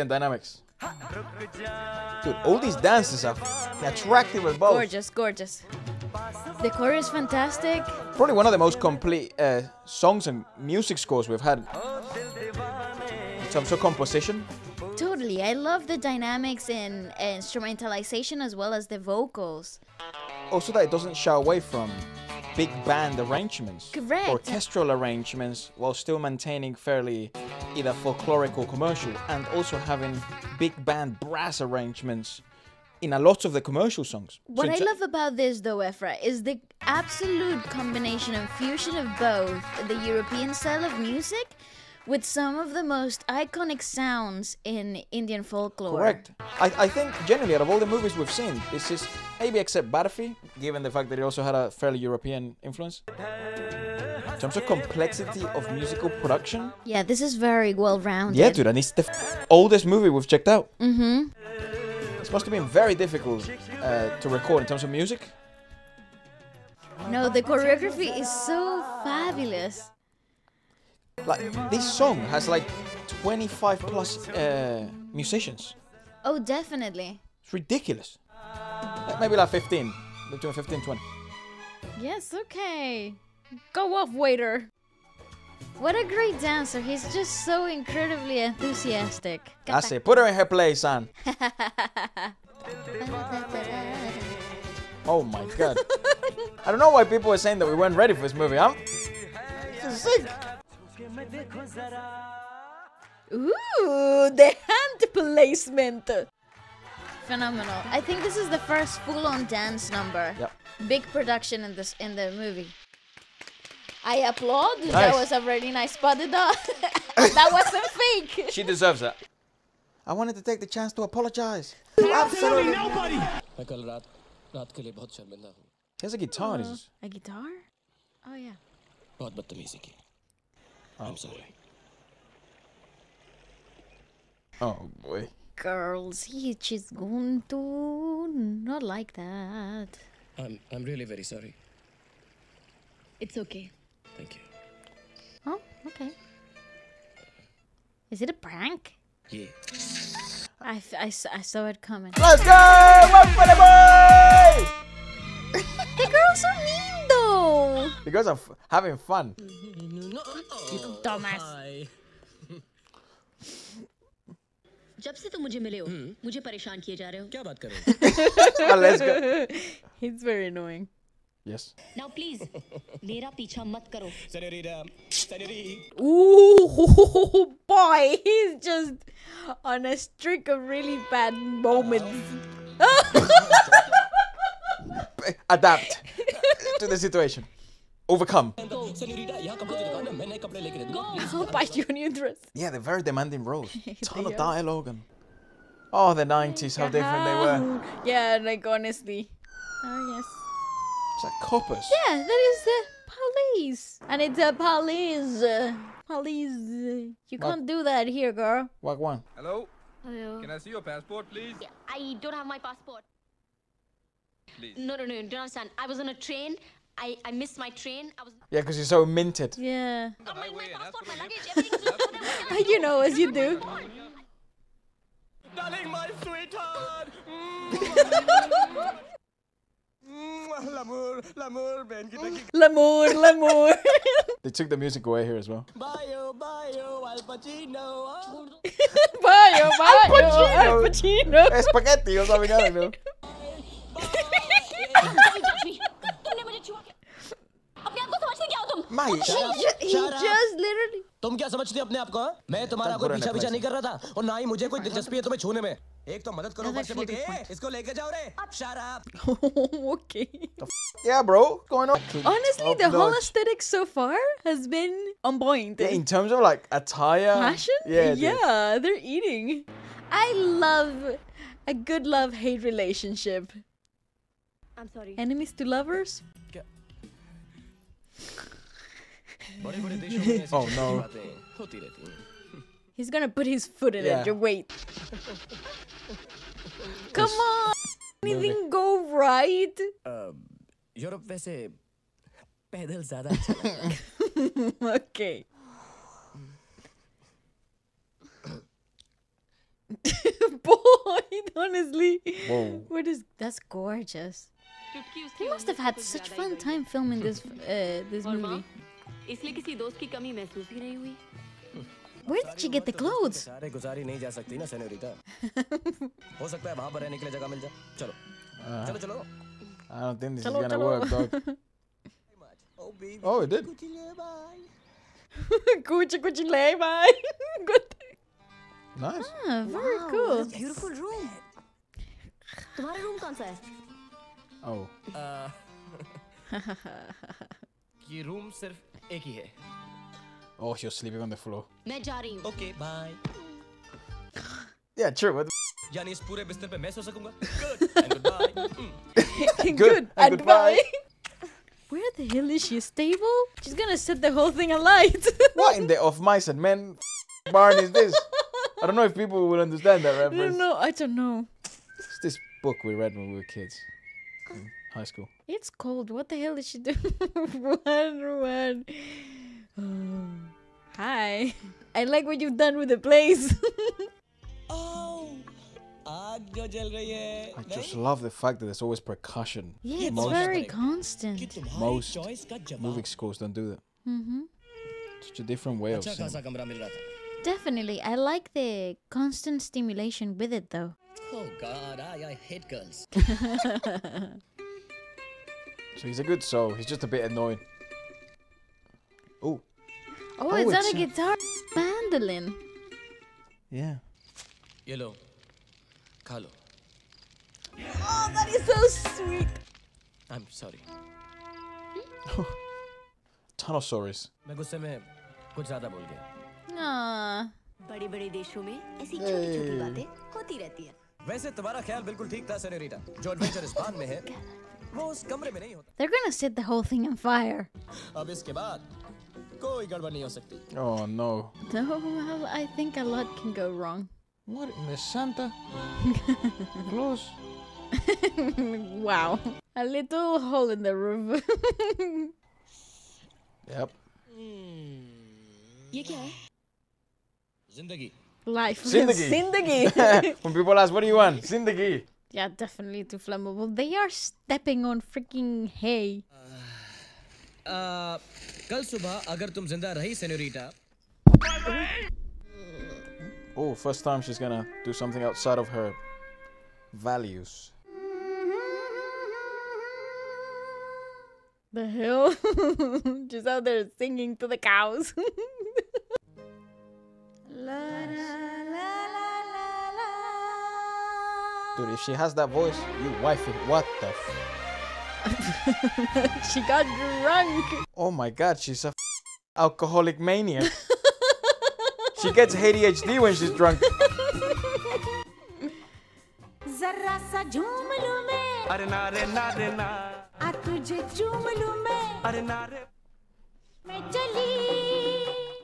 and dynamics. Dude, all these dances are attractive as both. Gorgeous, gorgeous. The choreo is fantastic. Probably one of the most complete uh, songs and music scores we've had. In terms of composition. Totally. I love the dynamics and uh, instrumentalization as well as the vocals. Also that it doesn't shy away from big band arrangements. Correct. Orchestral arrangements while still maintaining fairly either folkloric or commercial and also having big band brass arrangements in a lot of the commercial songs. What in I love about this, though, Efra, is the absolute combination and fusion of both the European style of music with some of the most iconic sounds in Indian folklore. Correct. I, I think generally out of all the movies we've seen, this is maybe except Barfi, given the fact that it also had a fairly European influence. In terms of complexity of musical production, Yeah, this is very well rounded. yeah, dude, and it's the f- oldest movie we've checked out. Mm-hmm. This must have been very difficult uh, to record in terms of music. No, the choreography is so fabulous. Like this song has like 25 plus uh, musicians. Oh, definitely. It's ridiculous. Maybe like 15, between 15 and 20. Yes, okay. Go off, waiter. What a great dancer. He's just so incredibly enthusiastic. I say, put her in her place, son. Oh my god. I don't know why people were saying that we weren't ready for this movie, huh? This is sick. Ooh, the hand placement. Phenomenal. I think this is the first full-on dance number. Yep. Big production in this in the movie. I applaud. That Nice. was a really nice body dog. that wasn't fake. She deserves that. I wanted to take the chance to apologize. मैं कल रात रात के लिए बहुत शर्मिंदा हूँ He has a guitar. and he's- A guitar? Oh yeah. बहुत बदतमीजी की I'm sorry. Oh boy. Girls, he she's going to not like that. I'm I'm really very sorry. It's okay. Thank you. Oh, okay. Is it a prank? Yeah. I, f- I s- I saw it coming. Let's go! One for the boys! The girls are mean though. Because I'm f- having fun. Dumbass. जब से तुम मुझे मिले हो मुझे परेशान किए जा रहे हो क्या बात कर रहे हो Well, let's go. He's very annoying. Yes. Now please मेरा पीछा मत करो Senorita, senorita. Ooh, boy, he's just on a streak of really bad moments. Adapt to the situation. Overcome. Senorita, यहाँ कपड़े की दुकान है मैं नए कपड़े लेके दे दूँगा please. I'll buy you a new dress. Yeah, they're very demanding roles. Ton They of are. dialogue and. Oh, the 90s, how different they were. Yeah, like honestly. Oh yes. Is that coppers? Yeah, that is the police. And it's a police. Police. You can't do that here, girl. What one? Hello? Hello. Can I see your passport, please? Yeah, I don't have my passport. Please. No, no, no, you don't understand. I was on a train. I, I missed my train. I was. Yeah, because you're so minted. Yeah. Oh, my, my passport, my luggage, you know, as you do. Darling, my sweetheart. Mm. l'amour, l'amour, ben L'amour, l'amour. they took the music away here as well. Bio, bio, Al Pacino. bio, bio, Al Pacino. Spaghetti or something, I don't know. My, he just literally. तुम क्या समझते हो अपने आप को मैं तुम्हारा कोई पीछा पीछा नहीं कर रहा था और ना ही मुझे कोई दिलचस्पी है तुम्हें छूने में एक तो मदद करो That's ऊपर से actually बोलती a good है इसको लेके जाओ रे शराब okay. yeah, bro. What's going on? Honestly, Top the whole notch. aesthetic so far has been on point. Yeah, in terms of like attire. Fashion? Yeah, dude. yeah, they're eating. I love a good love hate relationship. I am sorry Enemies to lovers? बड़े बड़े देशों में ऐसी Oh, no. बातें होती रहती हैं He's gonna put his foot in Yeah. it. Just wait. Come on! Anything go right? Europe वैसे पैदल ज्यादा अच्छा लगता है okay. right, honestly. Whoa. What is that's gorgeous. He must have had such fun time filming this uh, this और माँ movie. इसलिए किसी दोस्त की कमी महसूस ही नहीं हुई Where did she get the clothes? सारे गुजारी नहीं जा सकती ना सेनोरिटा हो सकता है वहाँ पर रहने के लिए जगह मिल जाए चलो चलो चलो I don't think this Chalo, is gonna work, dog. Oh baby Oh, it did. Gucci Gucci lay bye. Good. Nice. Ah, very wow, cool. Beautiful room तुम्हारा रूम कौन सा है Oh. ये रूम सिर्फ़ एक ही है Oh, she was sleeping on the floor. मैं जा रही हूँ okay bye Yeah, true. What the यानी इस पूरे बिस्तर पे मैं सो सकूंगा good and good bye Good. and goodbye. Where the hell is she? Stable? She's gonna set the whole thing alight. what in the of mice and men barn is this? I don't know if people will understand that I don't reference. know. I don't know. It's this book we read when we were kids in high school. It's cold. What the hell is she doing? one, one. Hi. I like what you've done with the place. I just love the fact that there's always percussion. Yeah, it's most, very constant. Most movie schools don't do that. Mm -hmm. Such a different way of cinema. Definitely. I like the constant stimulation with it, though. Oh, God. I, I hate girls. so he's a good soul. He's just a bit annoying. Oh, Oh, Oh, is that it's a a- guitar? Mandolin. yeah. ये लो खा लो Oh, that is so sweet. I'm sorry. Tunosaurus. मैं गुस्से में कुछ ज्यादा बोल गया Aww. बड़े बड़े देशों में ऐसी छोटी छोटी Hey. बातें होती रहती है वैसे तुम्हारा ख्याल बिल्कुल ठीक था सेनोरिटा जो एडवेंचर इस बांध में है वो उस कमरे में नहीं होता They're gonna set the whole thing on fire. अब इसके बाद कोई गड़बड़ नहीं हो सकती Oh no. No, well, I think a lot can go wrong. What in the Santa? Claus? wow. A little hole in the roof. Yep. ये क्या है जिंदगी Life. Zindagi. Zindagi. when people ask, what do you want? Zindagi. yeah, definitely too flammable. They are stepping on freaking hay. आ, कल सुबह अगर तुम जिंदा रही senorita Oh, first time she's gonna do something outside of her values. The hell? Just out there singing to the cows. La, la, la, la, la, la. Dude, if she has that voice, you wifey, what the f- she got drunk. Oh my god, she's a alcoholic maniac. she gets ADHD when she's drunk.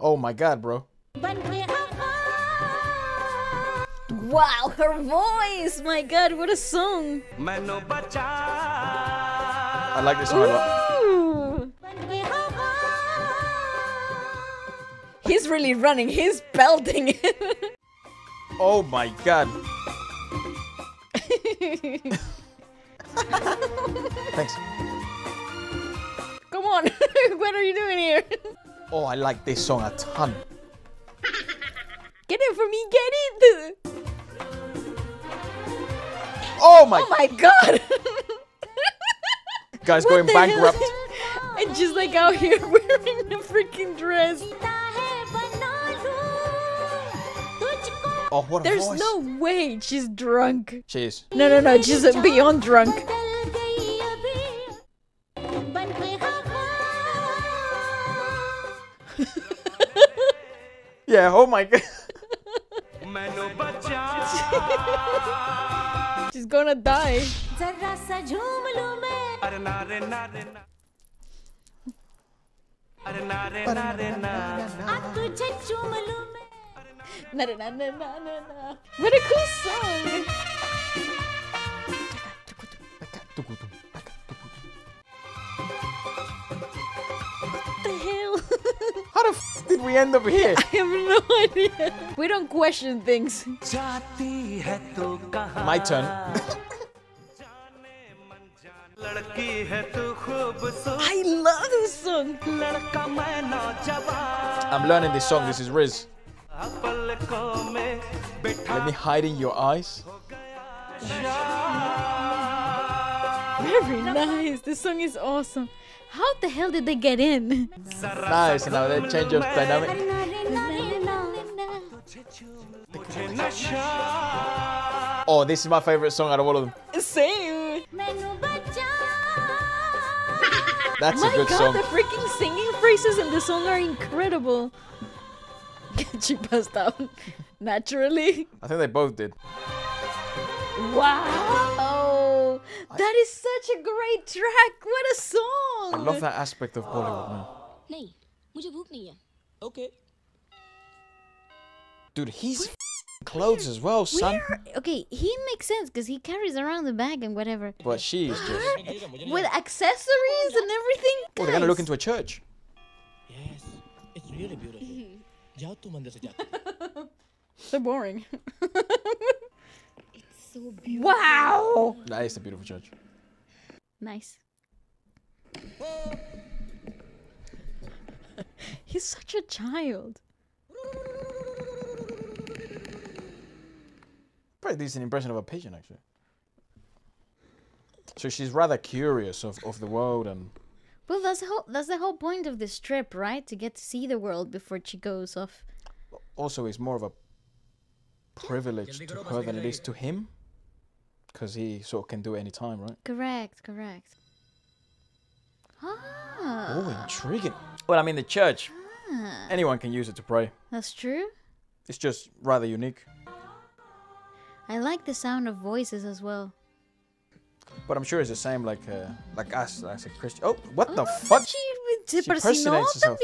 Oh my god, bro. Wow, her voice! My god, what a song! I like this song a lot. He's really running. He's belting. oh my god. Thanks. Come on. what are you doing here? Oh, I like this song a ton. Get it for me. Get it. Oh my. Oh my god. Guy's what going bankrupt. and just like out here wearing a freaking dress. Oh, what a There's voice. no way she's drunk. She is. No, no, no, she's beyond drunk. yeah, oh my god. She's gonna die. What a cool song! How the f did we end up here? I have no idea. We don't question things. My turn. I love this song. I'm learning this song. This is Riz. Let me hide in your eyes. Very nice. This song is awesome. How the hell did they get in? Nice. Now they change of dynamic. Oh, this is my favorite song out of all of them. Same. That's My a good god, song. the freaking singing phrases in the song are incredible. she passed out naturally. I think they both did. Wow. That is such a great track. What a song. I love that aspect of Bollywood, man. नहीं मुझे भूख नहीं है okay Dude, he's clothes as well, son. Where? Okay, he makes sense because he carries around the bag and whatever. But she's just with accessories and everything. Oh, they're gonna look into a church. Yes, it's really beautiful. so boring. it's so beautiful. Wow. That is a beautiful church. Nice. He's such a child. Pretty decent impression of a pigeon, actually. So she's rather curious of, of the world and. Well, that's the whole that's the whole point of this trip, right? To get to see the world before she goes off. Also, it's more of a privilege to her than it is to him. Because he sort of can do it any time, right? Correct, correct. Ah, Oh, intriguing. Well, I mean, the church, anyone can use it to pray. that's true. It's just rather unique. I like the sound of voices as well. But I'm sure it's the same like uh, like us as a Christian. Oh, what oh, the fuck? She, she personates herself.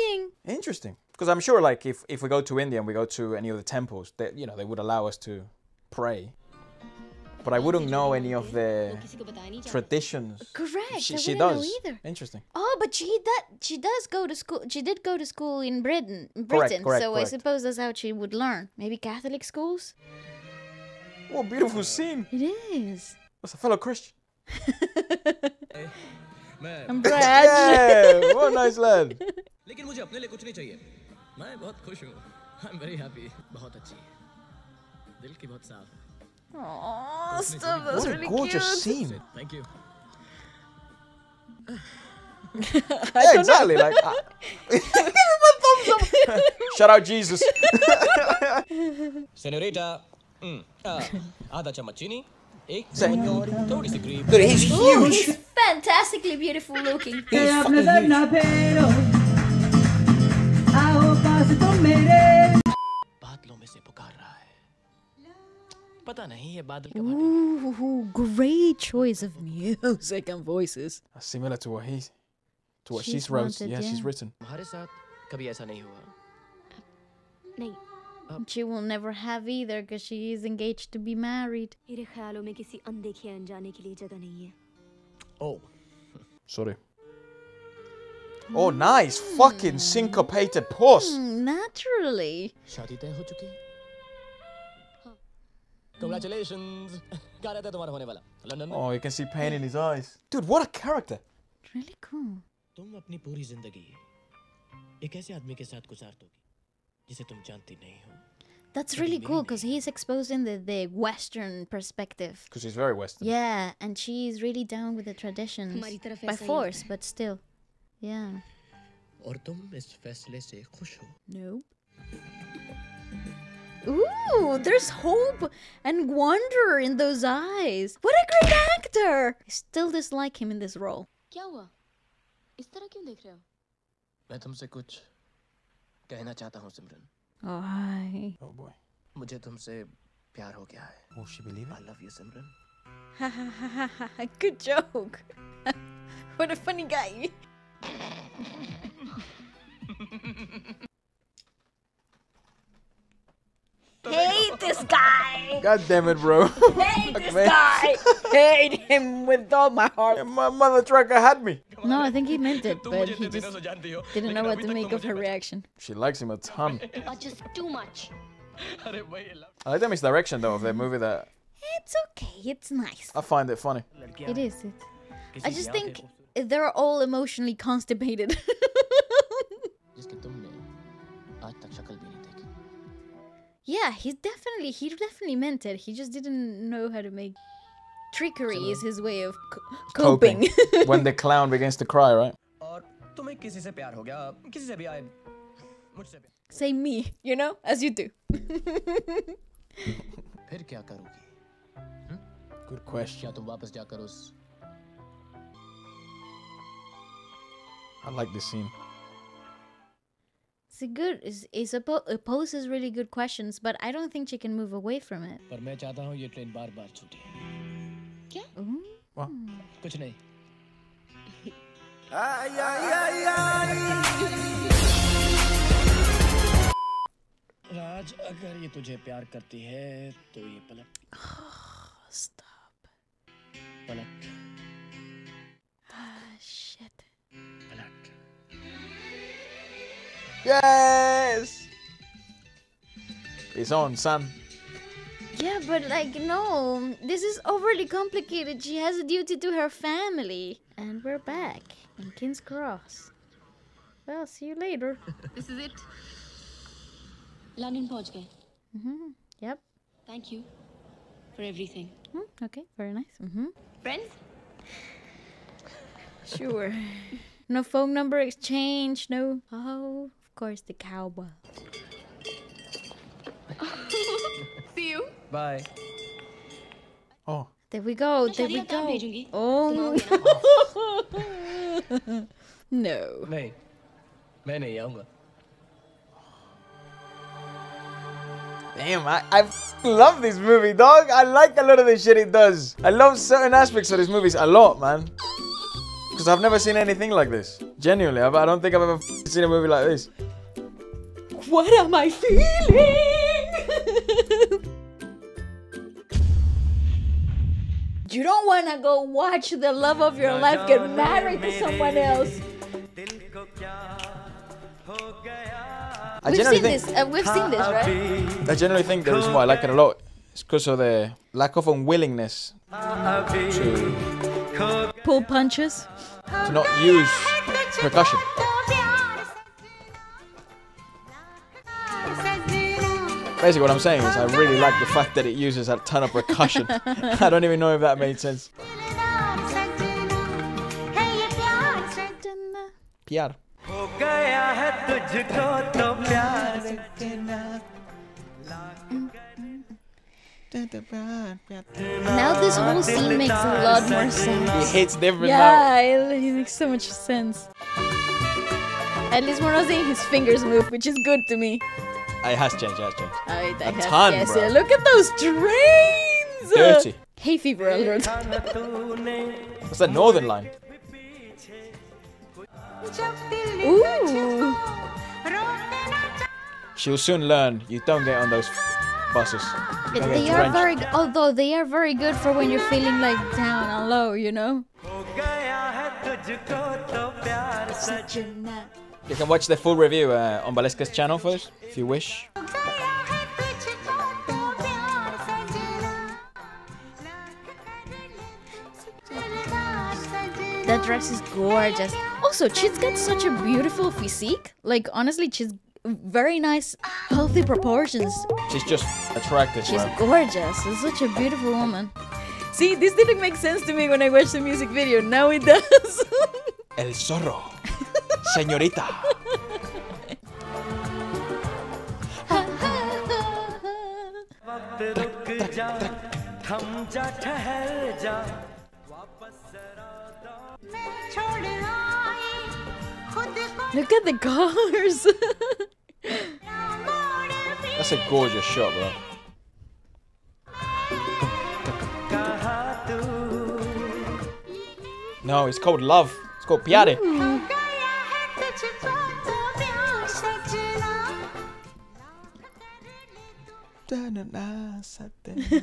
Interesting, because I'm sure like if if we go to India and we go to any of the temples, that you know they would allow us to pray. But I wouldn't know any of the traditions. Correct. She, she does. either. Interesting. Oh, but she that she does go to school. She did go to school in Britain. Britain. Correct, correct, so correct. I suppose that's how she would learn. Maybe Catholic schools. What a beautiful scene. It is. That's a fellow Christian. मैं I'm Brad. Yeah, what a nice lad. लेकिन मुझे अपने लिए कुछ नहीं चाहिए मैं बहुत खुश हूँ आई एम वेरी हैप्पी बहुत अच्छी दिल की बहुत साफ Oh, stuff. That's What a really gorgeous cute. scene. Thank you Yeah, exactly. Like, I- shout out Jesus. Senorita आधा चम्मच चीनी एक चम्मच थोड़ी सी cream Dude, he's huge. Fantastically beautiful looking. बादलों में से पुकार रहा है पता नहीं ये बादल कब Ooh, great choice of music and voices. That's similar to what he's, to what She's she's, wrote. wanted, yeah, she's written. तुम्हारे साथ कभी ऐसा नहीं हुआ नहीं She will never have either because she is engaged to be married. मेरे ख्यालों में किसी अनदेखे अनजाने के लिए जगह नहीं है ओ Sorry. Oh, nice. Fucking syncopated pause. Mm, naturally. शादी तय हो चुकी है Congratulations कहा रहता है तुम्हारा होने वाला लंदन में Oh, you can see pain in his eyes. Dude, what a character. Really cool. तुम अपनी पूरी जिंदगी एक ऐसे आदमी के साथ गुजार दोगी जिसे तुम जानती नहीं हो That's really cool because he's exposing the, the Western perspective. Because he's very Western. Yeah, and she's really down with the traditions. हमारी तरफ By ऐसा ही force, but still. Yeah. और तुम इस फैसले से खुश हो Nope. Ooh, there's hope and wonder in those eyes. What a great actor! I still dislike him in this role. क्या हुआ इस तरह क्यों देख रहे हो मैं तुमसे कुछ कहना चाहता हूँ सिमरन Oh, hi. Oh boy. मुझे तुमसे प्यार हो गया है Will she believe it? I love you Simran Good joke. what a funny guy. Hate this guy. God damn it, bro. Hate this guy. Hate him with all my heart. Yeah, my mother trucker had me. No, I think he meant it, but he just didn't know what to make of her reaction. She likes him a ton. But just too much. I like the misdirection though of the movie that. It's okay. It's nice. I find it funny. It is. It. I just think they're all emotionally constipated. Yeah, he definitely he definitely meant it. He just didn't know how to make trickery so, is his way of coping. coping. when the clown begins to cry, right? Say me, you know, as you do. Hmm? Good question. I like this scene. It's a good. It's, it's a po- it poses really good questions, but I don't think she can move away from it. पर मैं चाहता हूँ ये train बार बार छूटे Ooh. कुछ नहीं राज अगर ये तुझे प्यार करती है तो ये पलट Stop. Yes! It's on, son. Yeah, but like, no. This is overly complicated. She has a duty to her family. And we're back in King's Cross. Well, see you later. this is it. London Podge. Mm-hmm. Yep. Thank you for everything. Mm okay, very nice. Mm -hmm. Friends? sure. no phone number exchange, no. Oh course, the cowbell. See you. Bye. Oh. There we go. There we go. Oh. no. Nee. Nee, nee, Damn, I, I love this movie, dog. I like a lot of the shit it does. I love certain aspects of these movies a lot, man. Because I've never seen anything like this. Genuinely, I, I do not think I've ever seen a movie like this. What am I feeling? you don't want to go watch the love of your life get married to someone else. I We've seen think this. Uh, we've seen this, right? I generally think the reason why I like it a lot is because of the lack of unwillingness to Pull punches. to not use percussion. Basically what I'm saying is I really like the fact that it uses a ton of percussion. I don't even know if that made sense. Pyar. Now this whole scene makes a lot more sense. He hits different yeah, he makes so much sense. At least we're not seeing his fingers move, which is good to me. It has changed, it has changed. Oh, I, I A have- ton, yes, bro. yeah, Look at those trains! Dirty. Hay fever alert. What's that northern line? Ooh. She'll soon learn you don't get on those buses. Don't They are very, although they are very good for when you're feeling like down and low, you know. You can watch the full review uh, on Waleska's channel first, if you wish. That dress is gorgeous. Also, she's got such a beautiful physique. Like, honestly, she's very nice, healthy proportions. She's just attractive. She's right? gorgeous. She's such a beautiful woman. See, this didn't make sense to me when I watched the music video. Now it does. El Zorro señorita. Look at the cars. That's a gorgeous shot, bro. No, it's called love. It's called Piare. Mm.